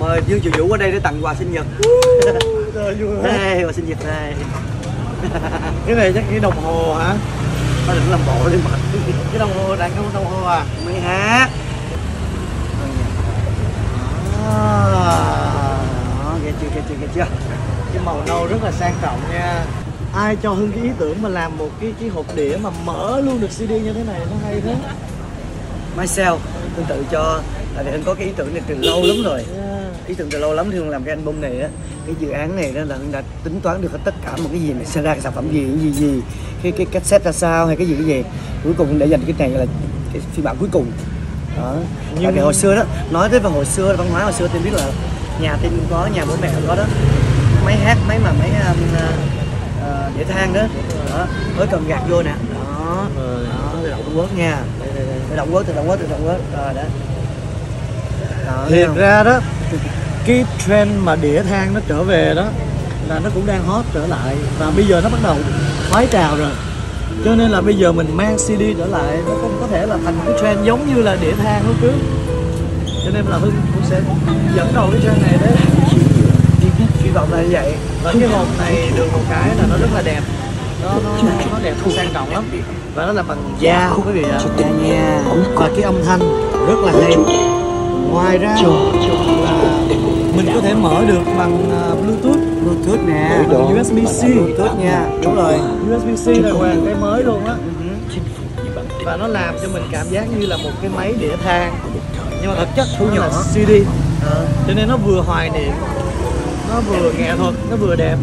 mời Dương Triệu Vũ qua đây để tặng quà sinh nhật Trời vui đây quà sinh nhật đây Cái này chắc cái đồng hồ hả? Thôi đừng làm bộ đi mà Cái đồng hồ đang cái đồng hồ à? Mày hát À. Ghê chưa, ghê chưa, ghê chưa Cái màu nâu rất là sang trọng nha. Ai cho Hưng cái ý tưởng mà làm một cái cái hộp đĩa mà mở luôn được CD như thế này nó hay thế. Myself, Hưng tự cho Tại vì Hưng có cái ý tưởng này từ lâu lắm rồi Yeah. Ý tưởng từ lâu lắm thì Hưng làm cái album này á. Cái dự án này đó là Hưng đã tính toán được hết tất cả một cái gì này sẽ ra cái sản phẩm gì cái gì gì cái cái cassette ra sao hay cái gì cái gì. Cuối cùng để dành cái này là cái phiên bản cuối cùng. Đó. Nhưng vì hồi xưa đó nói tới vào hồi xưa văn hóa hồi xưa tôi biết là nhà cũng có nhà bố mẹ cũng có đó. Máy hát máy mà máy um, uh, để than đó. Đó mới cầm gạt vô nè. Đó. Đó tự động quất nha. Tự động quất tự động quất tự động quất. Rồi đó. Đó Thiệt ra đó cái trend mà đĩa than nó trở về đó là nó cũng đang hot trở lại và bây giờ nó bắt đầu thoái trào rồi. Cho nên là bây giờ mình mang CD trở lại nó không có thể là thành cái trend giống như là đĩa than lúc trước. Cho nên là Hưng cũng sẽ dẫn đầu cái trend này đấy. Hy vọng là như vậy. Và cái hộp này được một cái là nó rất là đẹp. Nó nó, nó đẹp nó sang trọng lắm. Và nó là bằng da quý vị ạ. Nha nha và cái âm thanh rất là hay ngoài ra là mình có thể mở được bằng à, bluetooth. Bluetooth nè bằng USB-C bluetooth nha. Đúng rồi. USB-C là hoàn cái mới luôn á. Và nó làm cho mình cảm giác như là một cái máy đĩa than. Nhưng mà thực chất Thu nhỏ. CD Ờ, cho nên nó vừa hoài niệm nó vừa nghệ thuật nó vừa đẹp.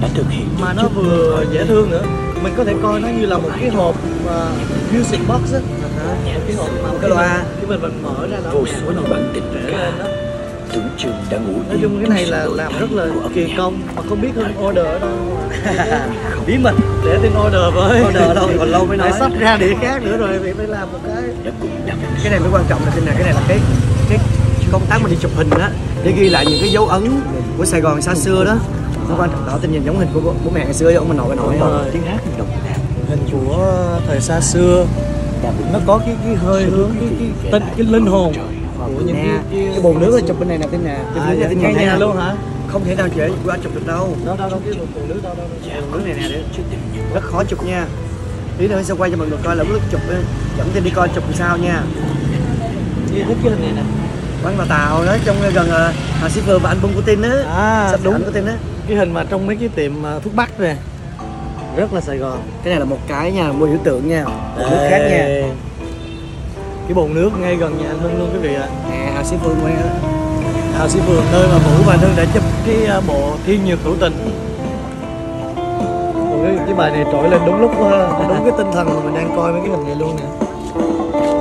Mà nó vừa dễ thương nữa mình có thể coi nó như là một cái hộp uh, music box á. Một cái hộp mà cái loa. khi mình mình mở ra nó vô số những bản tình ca lên đó. Tưởng chừng đã ngủ nói chung cái này là làm rất là kỳ công mà không biết hơn order ở đâu. Bí mật để tin order với. Order đâu còn lâu mới nói. Sắp ra đĩa khác nữa rồi thì phải làm một cái. Cái này mới quan trọng là cái này cái này là cái cái công tác mà đi chụp hình á để ghi lại những cái dấu ấn của Sài Gòn xa xưa đó nó quan trọng đó tình nhìn giống hình của bố, bố mẹ ngày xưa giống mình nội bà nội Đúng không rồi. tiếng hát đồng đàn hình của thời xa xưa nó có cái cái hơi hướng cái cái tinh cái linh hồn của những nè. cái cái, cái bồn nước là chụp bên này nè bên nè à, bên bên cái nhà luôn hả? Không thể nào dễ qua chụp được đâu. Đâu đâu đâu cái bồn nước đâu đâu bồn nước này nè rất khó chụp nha. Tí nữa sẽ quay cho mọi người coi là lúc chụp á, dẫn tin đi coi chụp làm sao nha. Như cái hình này nè. Quán bà Tàu đó trong gần Hà Sĩ Phường và album của Tin á. À sắp đúng. đúng của Tin á cái hình mà trong mấy cái tiệm à, thuốc bắc này rất là Sài Gòn. Cái này là một cái nha một biểu tượng nha. Một nước khác nha. Cái bồn nước ngay gần nhà anh Hưng luôn quý vị ạ. Nè Hà Sĩ Phường quay á Hào Sĩ Phường nơi mà Vũ và Hưng đã chụp cái à, bộ Thiên Nhược Hữu Tình. Ủa, cái, bài này trỗi lên đúng lúc đúng cái tinh thần mà mình đang coi mấy cái hình này luôn nè.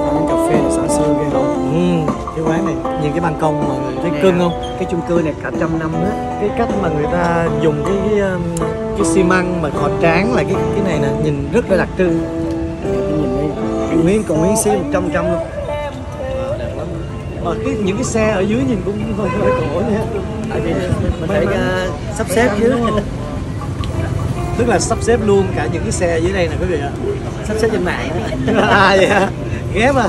Quán cà phê là xa xưa ghê không ừ, cái quán này. Nhìn cái ban công mà người thấy Nè, cưng không? Cái chung cư này cả trăm năm á. Cái cách mà người ta dùng cái cái, um, cái xi măng mà họ tráng lại cái cái này nè nhìn rất là đặc trưng. Nhìn còn nguyên còn nguyên xi một trăm trăm luôn. Đẹp lắm mà cái những cái xe ở dưới nhìn cũng hơi hơi cổ nha. Tại vì mình phải uh, sắp xếp chứ. Tức là sắp xếp luôn cả những cái xe dưới đây nè quý vị ạ. Sắp xếp trên mạng. À vậy hả? Ghé mà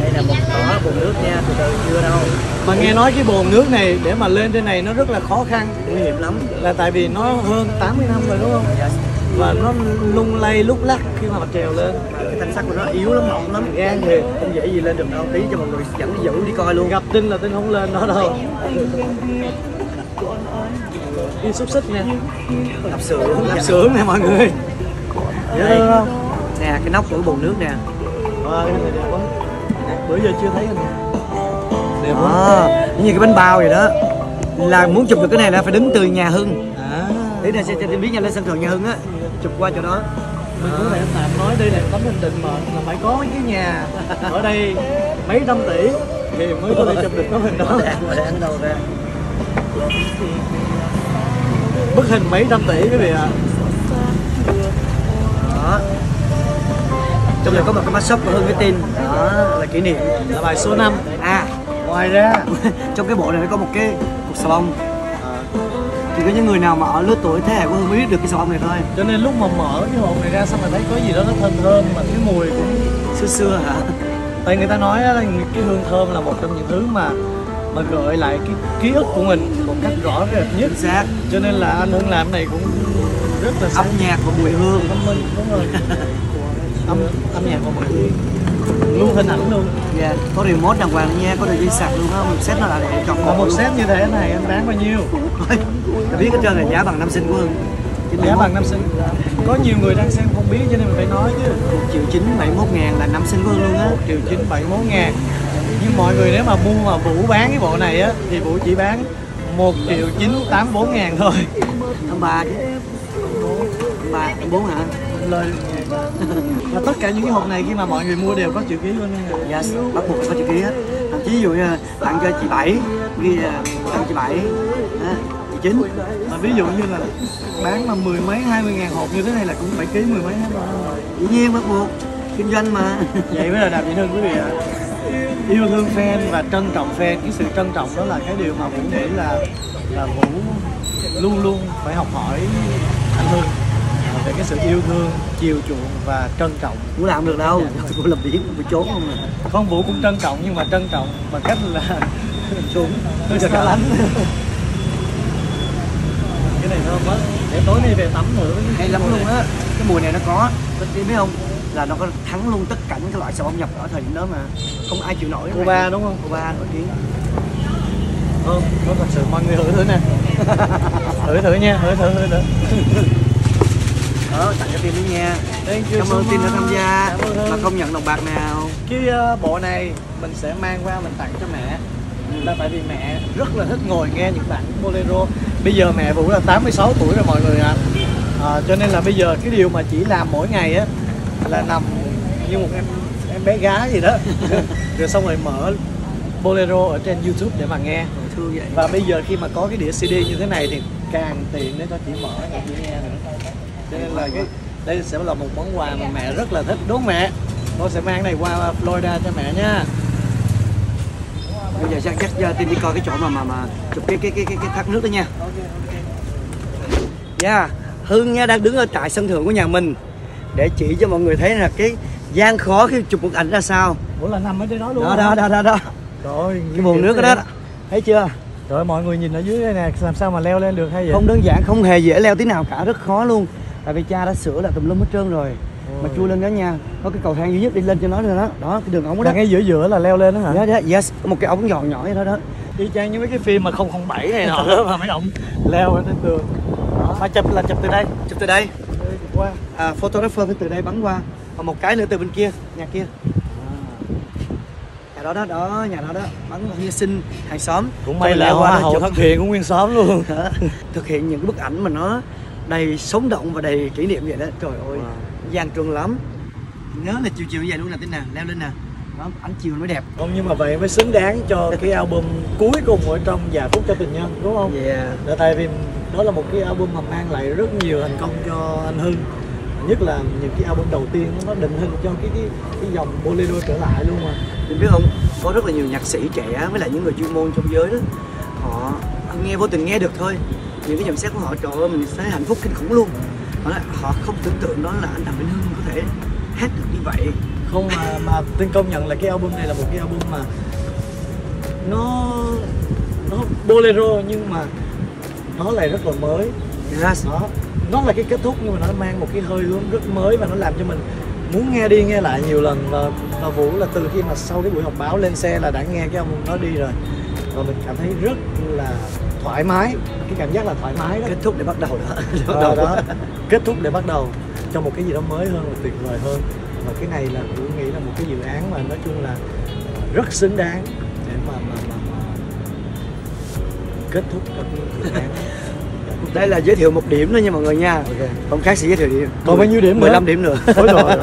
đây là một đó bồn nước nha từ từ chưa đâu. Mà nghe nói cái bồn nước này để mà lên trên này nó rất là khó khăn. Nguy hiểm lắm. Là tại vì nó hơn 80 năm rồi đúng không? Và nó lung lay lúc lắc khi mà trèo lên. Cái thanh sắt của nó yếu lắm mỏng lắm. Gan thì không dễ gì lên được đâu tí cho mọi người dẫn đi giữ đi coi luôn. Gặp tin là tin không lên nó đâu. Đi xúc xích nha lạp sườn lạp xưởng nè mọi người. Dễ Đây. thương không? Nè cái nóc của bồn nước nè. Wow, cái này đẹp quá bữa giờ chưa thấy hình này. đẹp quá. Đó như cái bánh bao vậy đó. Là muốn chụp được cái này là phải đứng từ nhà hưng. À. Tí này sẽ cho tin biết nha lên sân thượng nhà hưng á. Chụp qua chỗ đó. Mình có thể tạm nói đây là tấm hình định mệnh là phải có cái nhà. Ở đây mấy trăm tỷ thì mới có thể chụp được tấm hình đó. Đang đâu ra. Bức hình mấy trăm tỷ quý vị ạ. Đó trong này có một cái mắt shop của hưng cái tin đó là kỷ niệm. Là bài số 5 à ngoài ra trong cái bộ này nó có một cái cục salon. Chỉ có những người nào mà ở lứa tuổi thế hệ của mới biết được cái salon này thôi. Cho nên lúc mà mở cái hộp này ra xong mình thấy có gì đó nó thơm thơm mà cái mùi cũng xưa xưa hả? Tại người ta nói là cái hương thơm là một trong những thứ mà mà gợi lại cái ký ức của mình một cách rõ rệt nhất. Xác. Cho nên là anh Hưng làm cái này cũng rất là âm nhạc và mùi hương. Thông minh đúng rồi âm âm nhạc mọi người luôn hình ảnh luôn. Yeah. có remote đàng hoàng nha có đường dây sạc luôn á một set nó là để chọn còn một set như thế này anh bán bao nhiêu? Tôi biết hết trơn là giá bằng năm sinh của Hưng. Giá bằng năm sinh. Có nhiều người đang xem không biết cho nên mình phải nói chứ. Một triệu chín bảy mốt ngàn là năm sinh của Hưng luôn á. Một triệu chín bảy mốt ngàn. Nhưng mọi người nếu mà mua mà Vũ bán cái bộ này á thì Vũ chỉ bán một triệu chín tám bốn ngàn thôi. Tháng ba chứ. Tháng ba, tháng bốn hả? Lời và tất cả những cái hộp này khi mà mọi người mua đều có chữ ký luôn nha. Yes, bắt buộc có chữ ký hết. Thậm chí ví dụ như tặng cho chị Bảy Ghi là tặng chị Bảy á, Chị Chín. Mà ví dụ như là bán mà mười mấy hai mươi ngàn hộp như thế này là cũng phải ký mười mấy hết rồi. Dĩ nhiên bắt buộc Kinh doanh mà. Vậy mới là đạp dĩ hương quý vị ạ. Yêu thương fan và trân trọng fan cái sự trân trọng đó là cái điều mà vũ nghĩ là là vũ luôn luôn phải học hỏi anh hưng về cái sự yêu thương chiều chuộng và trân trọng. Cũng làm được đâu? Cũng làm điểm, cũng trốn không mà con vũ cũng trân trọng nhưng mà trân trọng bằng cách là trốn. Hơi xa lánh. Cái này thơm quá để tối nay về tắm nữa. Hay lắm luôn á. Cái mùa này nó có biết biết không? Là nó có thắng luôn tất cả những cái loại xà bông nhập ở thời điểm đó mà Không ai chịu nổi cái cô này. ba đúng không? Cô ba nổi tiếng. Thơm có thật sự mọi người thử thử nè. Thử thử nha thử thử thử thử Đó, tặng cho Tiên đi nha. Thank you Cảm so ơn Tiên đã tham gia. Mà không nhận đồng bạc nào. Cái ờ, bộ này mình sẽ mang qua mình tặng cho mẹ. Là tại vì mẹ rất là thích ngồi nghe những bản bolero. Bây giờ mẹ vũ là 86 tuổi rồi mọi người ạ. À, cho nên là bây giờ cái điều mà chỉ làm mỗi ngày á là nằm như một em em bé gái gì đó. Rồi xong rồi mở bolero ở trên youtube để mà nghe. Thương vậy. Và bây giờ khi mà có cái đĩa CD như thế này thì càng tiện để cho chị mở và chị nghe nữa nên là cái đây sẽ là một món quà mà mẹ rất là thích đúng không mẹ con sẽ mang này qua Florida cho mẹ nha Bây giờ chắc chắc giờ Tiên đi coi cái chỗ mà mà mà chụp cái cái cái cái, cái thác nước đó nha Yeah, Hưng nha đang đứng ở tại sân thượng của nhà mình để chỉ cho mọi người thấy là cái gian khó khi chụp một ảnh ra sao. Ủa là nằm ở trên đó luôn Đó đó đó đó đó. Rồi, Cái bồn nước đó, đó. Thấy chưa? Rồi mọi người nhìn ở dưới đây nè, làm sao mà leo lên được hay vậy? Không đơn giản, không hề dễ leo tí nào cả, rất khó luôn. Tại vì cha đã sửa lại tùm lum hết trơn rồi. Mà chui lên đó nha, có cái cầu thang duy nhất đi lên cho nó rồi đó. Đó, cái đường ống đó. Là ngay giữa giữa là leo lên đó hả? Đó, đó, yes, có một cái ống giòn nhỏ vậy đó đó. Y chang như mấy cái phim mà 007 này nọ đó mà mấy ông leo lên trên tường. Mà chụp là chụp từ đây. Chụp từ đây. Qua. À, photographer phải từ đây bắn qua. Còn một cái nữa từ bên kia, nhà kia. Nhà đó đó, đó, nhà đó đó, bắn hy sinh hàng xóm. Cũng may là hoa đó hậu thân thiện của nguyên xóm luôn. Đó, thực hiện những cái bức ảnh mà nó đầy sống động và đầy kỷ niệm vậy đó. Trời ơi Wow. gian truân lắm. Nhớ là chiều chiều như vậy luôn nè tin nè leo lên nè. Đó ánh chiều nó mới đẹp. Không nhưng mà vậy mới xứng đáng cho cái album cuối cùng ở trong Già phút cho tình nhân đúng không? yeah. Là tại vì đó là một cái album mà mang lại rất nhiều thành công cho anh Hưng. Nhất là những cái album đầu tiên nó định hình cho cái cái, cái dòng bolero trở lại luôn mà. Mình biết không có rất là nhiều nhạc sĩ trẻ với lại những người chuyên môn trong giới đó. Họ nghe vô tình nghe được thôi những cái nhận xét của họ trời ơi mình thấy hạnh phúc kinh khủng luôn. Họ, nói, họ không tưởng tượng đó là anh Đàm Vĩnh Hưng có thể hát được như vậy. Không mà mà tiên công nhận là cái album này là một cái album mà nó nó bolero nhưng mà nó lại rất là mới. Yes. đó. Nó là cái kết thúc nhưng mà nó mang một cái hơi hướng rất mới và nó làm cho mình muốn nghe đi nghe lại nhiều lần. Và, và vũ là từ khi mà sau cái buổi họp báo lên xe là đã nghe cái album đó đi rồi. Và mình cảm thấy rất là thoải mái. Cái cảm giác là thoải mái đó. Kết thúc để bắt đầu đó. Bắt Ờ, đầu đó. Kết thúc để bắt đầu cho một cái gì đó mới hơn và tuyệt vời hơn. Và cái này là tôi nghĩ là một cái dự án mà nói chung là rất xứng đáng để mà mà, mà, mà kết thúc cho cái dự án. Đây là giới thiệu một điểm thôi nha mọi người nha. Ok. không khác sẽ giới thiệu điểm. Còn bao nhiêu điểm nữa? 15 điểm nữa. Ôi trời ơi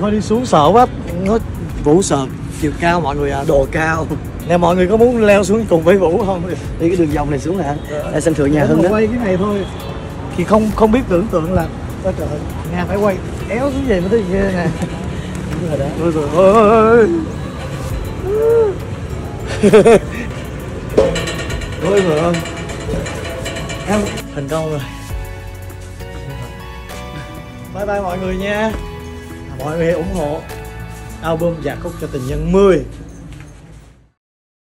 thôi đi xuống sợ quá. Nó vũ sợ chiều cao mọi người à độ cao nè mọi người có muốn leo xuống cùng với vũ không? Đi cái đường vòng này xuống hả là sân thượng nhà Để mà đó. quay cái này thôi. Thì không không biết tưởng tượng là ôi trời nhà phải quay éo xuống về mới thấy ghê nè. Đúng rồi đó. Ôi trời ơi. Ôi trời ơi. Em thành công rồi. Bye bye mọi người nha. Mọi người ủng hộ album Dạ khúc cho tình nhân 10